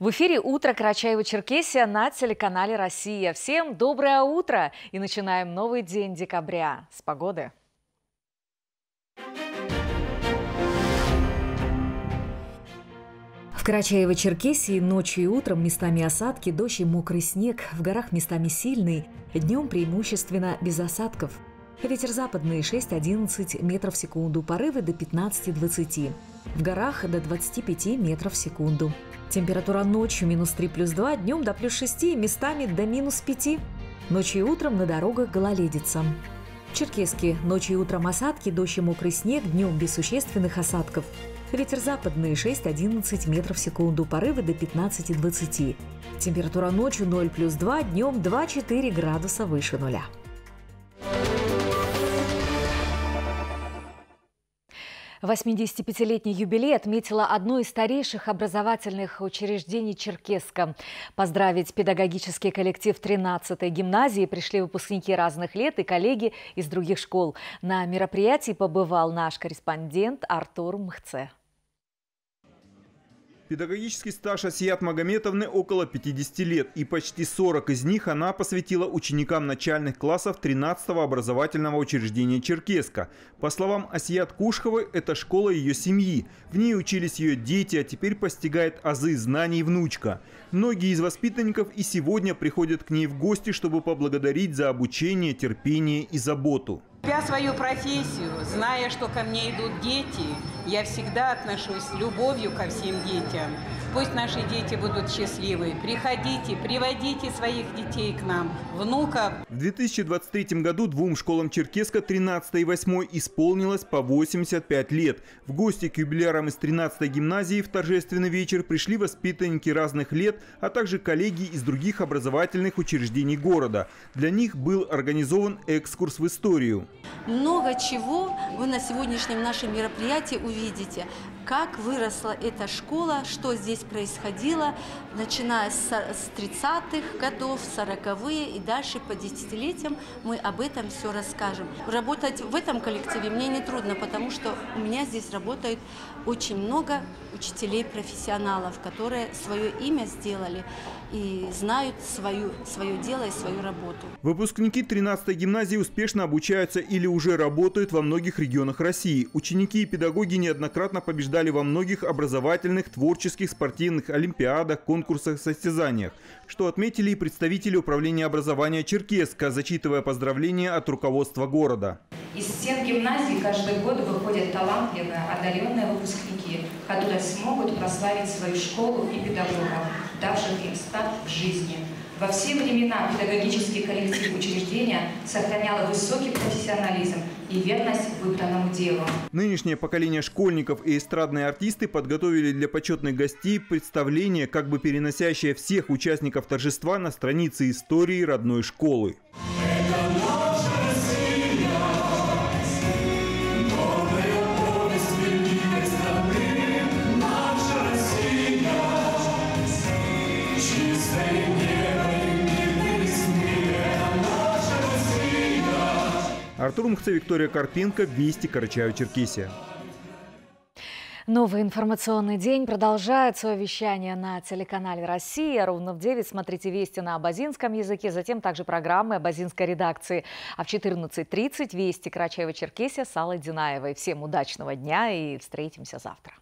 В эфире «Утро Карачаева-Черкесия» на телеканале «Россия». Всем доброе утро! И начинаем новый день декабря. С погоды. В Карачаево-Черкесии ночью и утром местами осадки, дождь и мокрый снег, в горах местами сильный, днем преимущественно без осадков. Ветер западный 6-11 метров в секунду, порывы до 15-20. В горах до 25 метров в секунду. Температура ночью минус 3 плюс 2, днем до плюс 6 местами до минус 5. Ночью и утром на дорогах гололедица. Черкески. Ночью и утром осадки, дождь и мокрый снег, днем без существенных осадков. Ветер западный 6-11 метров в секунду, порывы до 15-20. Температура ночью 0 плюс 2, днем 2-4 градуса выше нуля. 85-летний юбилей отметила одно из старейших образовательных учреждений Черкеска. Поздравить педагогический коллектив 13-й гимназии пришли выпускники разных лет и коллеги из других школ. На мероприятии побывал наш корреспондент Артур Мхце. Педагогический стаж Асият Магометовны около 50 лет, и почти 40 из них она посвятила ученикам начальных классов 13-го образовательного учреждения Черкеска. По словам Асият Кушховой, это школа ее семьи. В ней учились ее дети, а теперь постигает азы знаний внучка. Многие из воспитанников и сегодня приходят к ней в гости, чтобы поблагодарить за обучение, терпение и заботу. Я свою профессию, зная, что ко мне идут дети, я всегда отношусь с любовью ко всем детям. Пусть наши дети будут счастливы. Приходите, приводите своих детей к нам, внуков. В 2023 году двум школам Черкеска 13 и 8 исполнилось по 85 лет. В гости к юбилярам из 13 гимназии в торжественный вечер пришли воспитанники разных лет, а также коллеги из других образовательных учреждений города. Для них был организован экскурс в историю. Много чего вы на сегодняшнем нашем мероприятии увидите увидите как выросла эта школа, что здесь происходило, начиная с 30-х годов, 40-е и дальше по десятилетиям мы об этом все расскажем. Работать в этом коллективе мне не трудно, потому что у меня здесь работает очень много учителей-профессионалов, которые свое имя сделали и знают свою, свое дело и свою работу. Выпускники 13-й гимназии успешно обучаются или уже работают во многих регионах России. Ученики и педагоги неоднократно побеждали во многих образовательных, творческих, спортивных олимпиадах, конкурсах, состязаниях, что отметили и представители управления образования Черкеска, зачитывая поздравления от руководства города. Из всех гимназий каждый год выходят талантливые, одаренные выпускники, которые смогут прославить свою школу и педагогов, давших им старт в жизни. Во все времена педагогический коллектив учреждения сохранял высокий профессионализм и верность выбранному делу. Нынешнее поколение школьников и эстрадные артисты подготовили для почетных гостей представление, как бы переносящее всех участников торжества на страницы истории родной школы. Артур Мухце, Виктория Карпенко, Вести, Карачаево-Черкесия. Новый информационный день продолжает свое вещание на телеканале «Россия». Ровно в 9 смотрите «Вести» на абазинском языке, затем также программы абазинской редакции. А в 14.30 «Вести» Карачаева-Черкесия с Аллой Динаевой. Всем удачного дня и встретимся завтра.